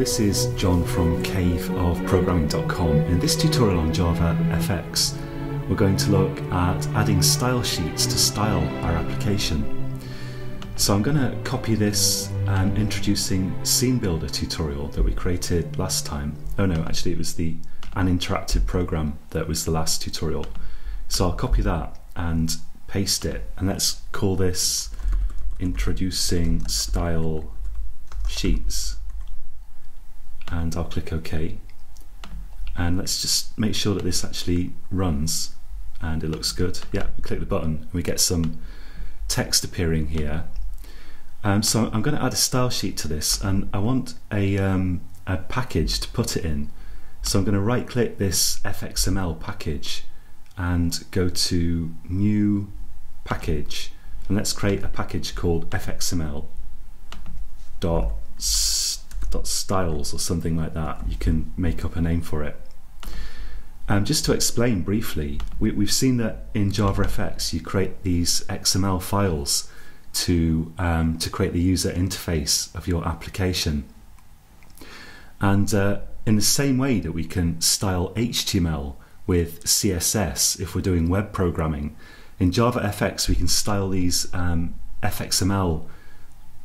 This is John from caveofprogramming.com. In this tutorial on Java FX, we're going to look at adding style sheets to style our application. So I'm going to copy this and introducing Scene Builder tutorial that we created last time. Oh no, actually it was the an interactive program that was the last tutorial. So I'll copy that and paste it and let's call this introducing style sheets and I'll click OK. And let's just make sure that this actually runs and it looks good. Yeah we click the button and we get some text appearing here. Um, so I'm going to add a style sheet to this and I want a, um, a package to put it in. So I'm going to right click this fxml package and go to new package. And let's create a package called fxml dot styles or something like that you can make up a name for it. Um, just to explain briefly we, we've seen that in JavaFX you create these XML files to um, to create the user interface of your application. And uh, in the same way that we can style HTML with CSS if we're doing web programming in JavaFX we can style these um, FXML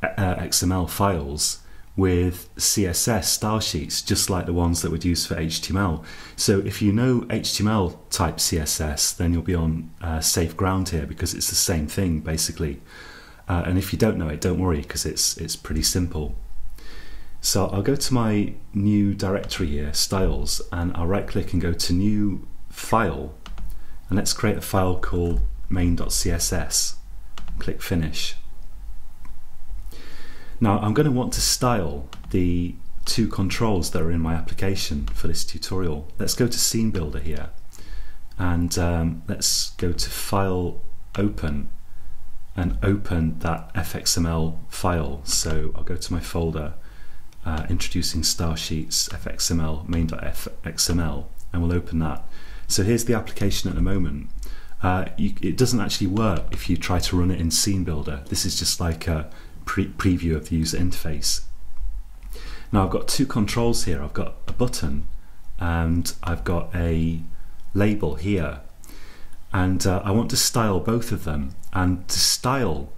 uh, XML files with CSS style sheets just like the ones that would use for HTML. So if you know HTML type CSS then you'll be on uh, safe ground here because it's the same thing basically. Uh, and if you don't know it don't worry because it's it's pretty simple. So I'll go to my new directory here, styles, and I'll right click and go to new file and let's create a file called main.css. Click finish. Now I'm going to want to style the two controls that are in my application for this tutorial. Let's go to Scene Builder here and um, let's go to File Open and open that FXML file. So I'll go to my folder uh, introducing style sheets fxml main.fxml and we'll open that. So here's the application at the moment. Uh, you, it doesn't actually work if you try to run it in Scene Builder. This is just like a pre preview of the user interface. Now I've got two controls here. I've got a button and I've got a label here and uh, I want to style both of them and to style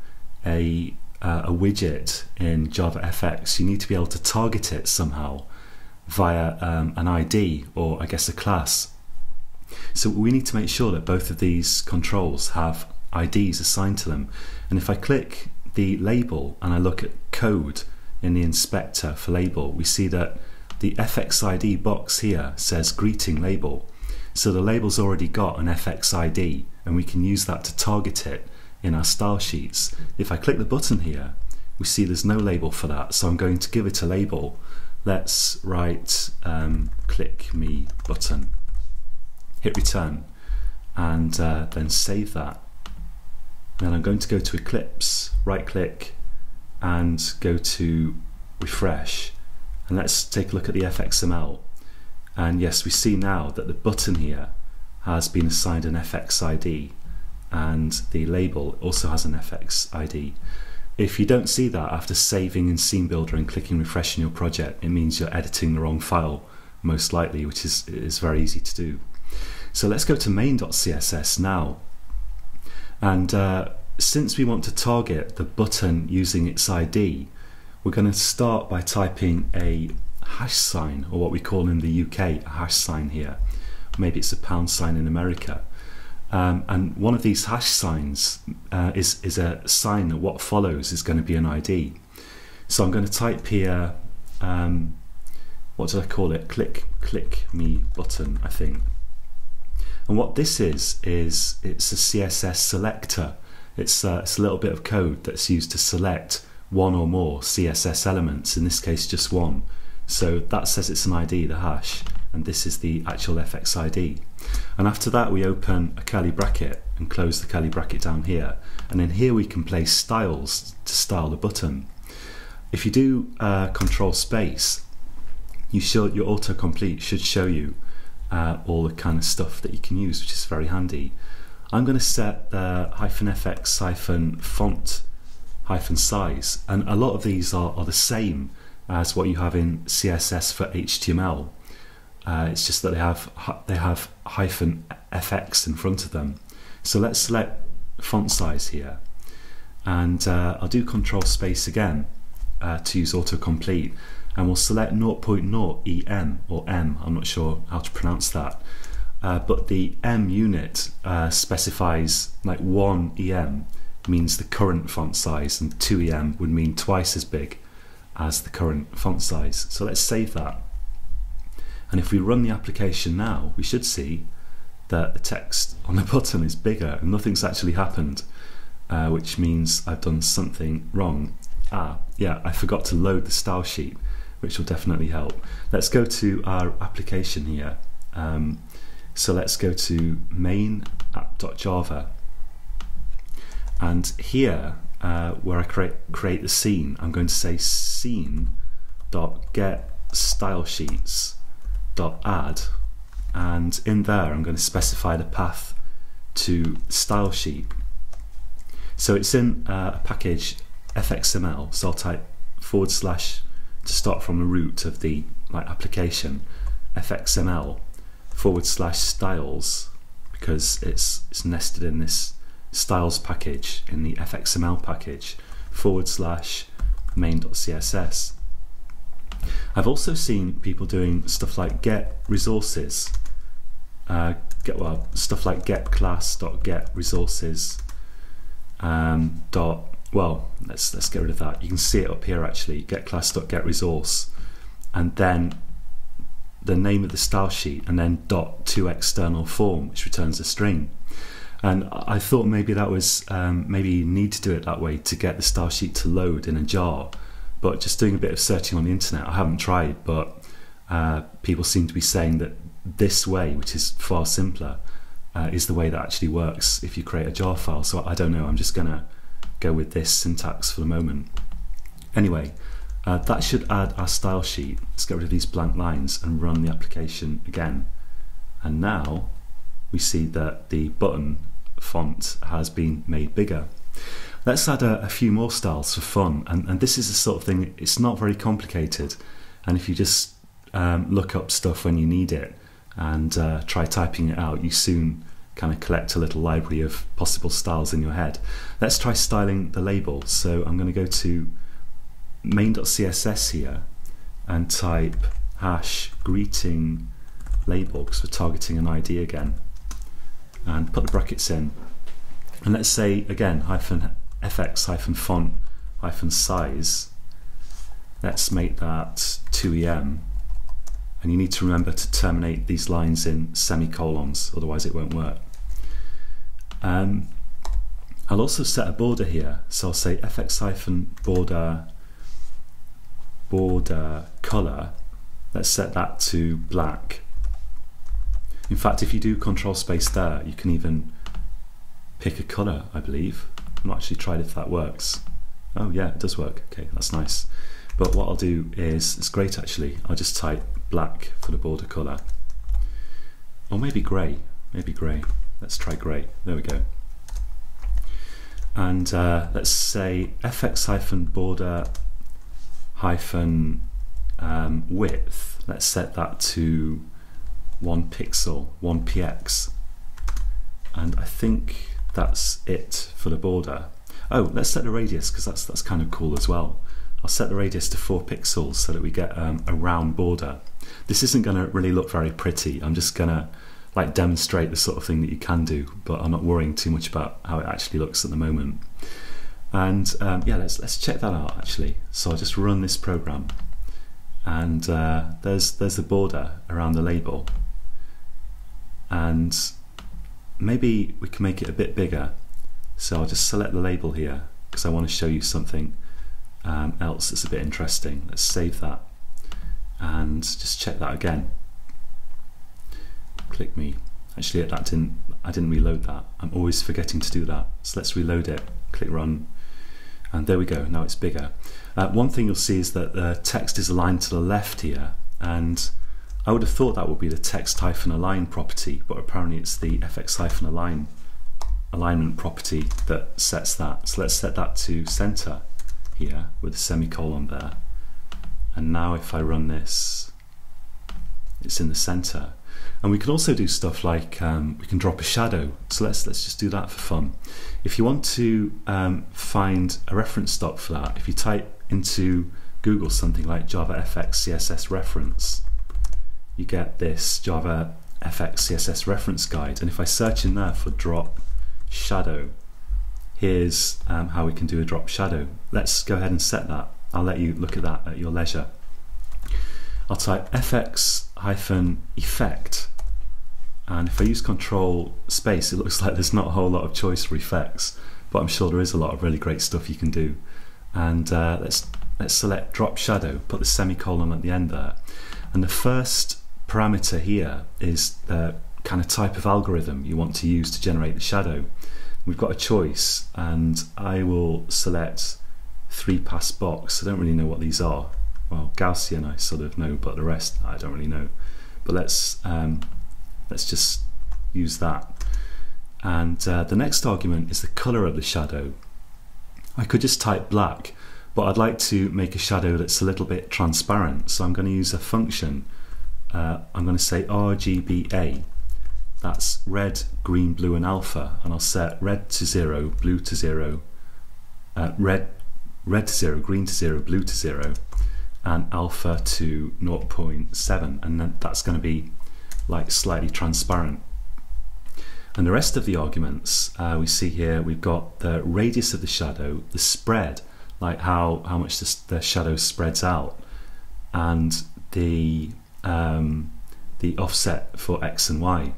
a, uh, a widget in JavaFX you need to be able to target it somehow via um, an ID or I guess a class so we need to make sure that both of these controls have IDs assigned to them and if I click the label and I look at code in the inspector for label, we see that the FXID box here says greeting label. So the label's already got an FXID and we can use that to target it in our style sheets. If I click the button here, we see there's no label for that. So I'm going to give it a label. Let's write um, click me button. Hit return and uh, then save that. Then I'm going to go to Eclipse, right click and go to refresh and let's take a look at the FXML and yes we see now that the button here has been assigned an FX ID and the label also has an FX ID. If you don't see that after saving in Scene Builder and clicking refresh in your project it means you're editing the wrong file most likely which is, is very easy to do. So let's go to main.css now and uh, since we want to target the button using its ID, we're going to start by typing a hash sign, or what we call in the UK a hash sign here. Maybe it's a pound sign in America. Um, and one of these hash signs uh, is, is a sign that what follows is going to be an ID. So I'm going to type here, um, what did I call it? Click, click me button, I think. And what this is, is it's a CSS selector. It's, uh, it's a little bit of code that's used to select one or more CSS elements, in this case just one. So that says it's an ID, the hash, and this is the actual FX ID. And after that we open a curly bracket and close the curly bracket down here. And then here we can place styles to style the button. If you do uh, control space, you should, your autocomplete should show you uh, all the kind of stuff that you can use, which is very handy. I'm going to set the hyphen fx hyphen font hyphen size, and a lot of these are, are the same as what you have in CSS for HTML. Uh, it's just that they have they have hyphen fx in front of them. So let's select font size here, and uh, I'll do Control Space again uh, to use autocomplete, and we'll select 0.0 em or m. I'm not sure how to pronounce that, uh, but the m unit uh, specifies like one em means the current font size, and 2 em would mean twice as big as the current font size. So let's save that. And if we run the application now, we should see that the text on the button is bigger and nothing's actually happened, uh, which means I've done something wrong. Ah, yeah, I forgot to load the style sheet, which will definitely help. Let's go to our application here. Um, so let's go to main app.java. And here, uh, where I create, create the scene, I'm going to say scene.get style sheets dot add and in there I'm going to specify the path to style sheet so it's in uh, a package fxml so I'll type forward slash to start from the root of the like application fxml forward slash styles because it's it's nested in this styles package in the fxml package forward slash main.css I've also seen people doing stuff like get resources, uh, get well stuff like get class dot get resources um, dot well let's let's get rid of that. You can see it up here actually. Get class dot get resource, and then the name of the style sheet, and then dot to external form, which returns a string. And I thought maybe that was um, maybe you need to do it that way to get the style sheet to load in a jar but just doing a bit of searching on the internet, I haven't tried, but uh, people seem to be saying that this way, which is far simpler, uh, is the way that actually works if you create a jar file. So I don't know, I'm just going to go with this syntax for the moment. Anyway, uh, that should add our style sheet. Let's get rid of these blank lines and run the application again. And now we see that the button font has been made bigger. Let's add a, a few more styles for fun. And, and, this is the sort of thing, it's not very complicated. And if you just um, look up stuff when you need it and uh, try typing it out, you soon kind of collect a little library of possible styles in your head. Let's try styling the label. So I'm going to go to main.css here and type hash greeting label because we're targeting an ID again and put the brackets in and let's say again hyphen fx hyphen font hyphen size let's make that 2em and you need to remember to terminate these lines in semicolons otherwise it won't work um, I'll also set a border here so I'll say fx hyphen border border color let's set that to black in fact if you do control space there you can even pick a color I believe I've not actually tried if that works. Oh yeah, it does work. Okay, that's nice. But what I'll do is, it's great actually, I'll just type black for the border colour. Or maybe grey, maybe grey. Let's try grey, there we go. And uh, let's say fx hyphen border hyphen um, width, let's set that to one pixel, one px. And I think that's it for the border. Oh, let's set the radius because that's that's kind of cool as well. I'll set the radius to four pixels so that we get um, a round border. This isn't going to really look very pretty. I'm just going to like demonstrate the sort of thing that you can do, but I'm not worrying too much about how it actually looks at the moment. And um, yeah, let's let's check that out actually. So I'll just run this program, and uh, there's there's the border around the label, and maybe we can make it a bit bigger. So I'll just select the label here because I want to show you something um, else that's a bit interesting. Let's save that and just check that again. Click me. Actually, that didn't. I didn't reload that. I'm always forgetting to do that. So let's reload it. Click run, and there we go. Now it's bigger. Uh, one thing you'll see is that the text is aligned to the left here, and I would have thought that would be the text hyphen align property, but apparently it's the fx hyphen align alignment property that sets that. So let's set that to center here with a semicolon there. and now if I run this it's in the center and we can also do stuff like um, we can drop a shadow. So let's let's just do that for fun. If you want to um, find a reference stock for that if you type into Google something like Java FX CSS reference you get this Java FX CSS reference guide. And if I search in there for drop shadow here's um, how we can do a drop shadow. Let's go ahead and set that. I'll let you look at that at your leisure. I'll type fx hyphen effect. And if I use control space it looks like there's not a whole lot of choice for effects but I'm sure there is a lot of really great stuff you can do. And uh, let's let's select drop shadow put the semicolon at the end there. And the first parameter here is the kind of type of algorithm you want to use to generate the shadow. We've got a choice and I will select three pass box. I don't really know what these are well Gaussian I sort of know but the rest I don't really know. But let's um, let's just use that. And uh, the next argument is the color of the shadow. I could just type black but I'd like to make a shadow that's a little bit transparent. So I'm going to use a function. Uh, I'm going to say RGBA that's red green blue and alpha. And I'll set red to zero blue to zero uh, red red to zero green to zero blue to zero and alpha to 0.7 and then that's going to be like slightly transparent. And the rest of the arguments uh, we see here we've got the radius of the shadow the spread like how how much this, the shadow spreads out and the um, the offset for x and y.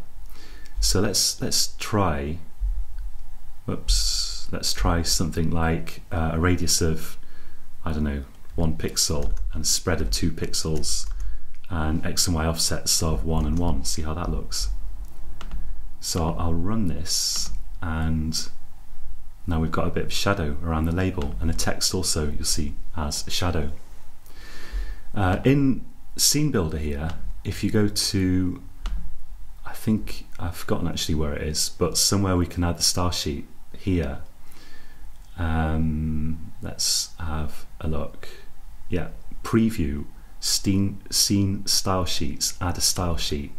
So let's let's try whoops let's try something like uh, a radius of I don't know one pixel and spread of two pixels and x and y offsets of one and one. See how that looks? So I'll run this and now we've got a bit of shadow around the label and the text also you'll see has a shadow. Uh, in scene builder here if you go to I think I've forgotten actually where it is but somewhere we can add the style sheet here. Um, let's have a look yeah, preview scene, scene style sheets, add a style sheet,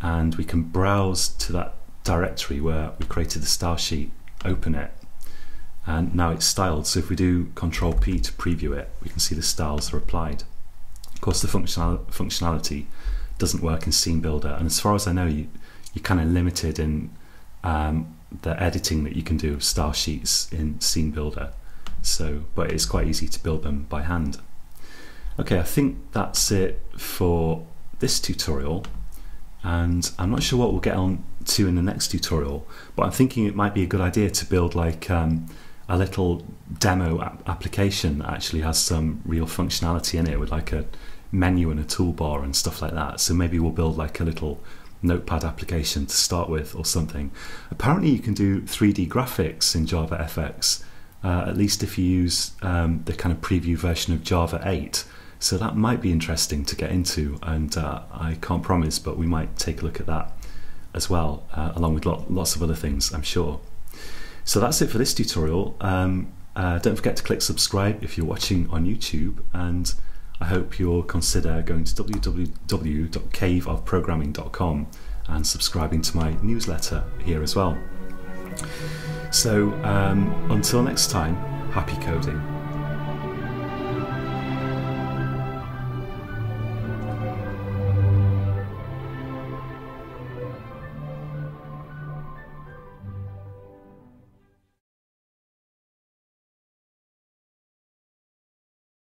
and we can browse to that directory where we created the style sheet, open it, and now it's styled. So if we do Control P to preview it, we can see the styles are applied. Of course, the functional, functionality doesn't work in Scene Builder, and as far as I know, you, you're kind of limited in um, the editing that you can do of style sheets in Scene Builder. So, but it's quite easy to build them by hand. Okay, I think that's it for this tutorial and I'm not sure what we'll get on to in the next tutorial but I'm thinking it might be a good idea to build like um, a little demo ap application that actually has some real functionality in it with like a menu and a toolbar and stuff like that so maybe we'll build like a little notepad application to start with or something apparently you can do 3d graphics in Java FX uh, at least if you use um, the kind of preview version of Java 8. So that might be interesting to get into, and uh, I can't promise, but we might take a look at that as well, uh, along with lot, lots of other things, I'm sure. So that's it for this tutorial. Um, uh, don't forget to click subscribe if you're watching on YouTube, and I hope you'll consider going to www.caveofprogramming.com and subscribing to my newsletter here as well. So um, until next time, happy coding.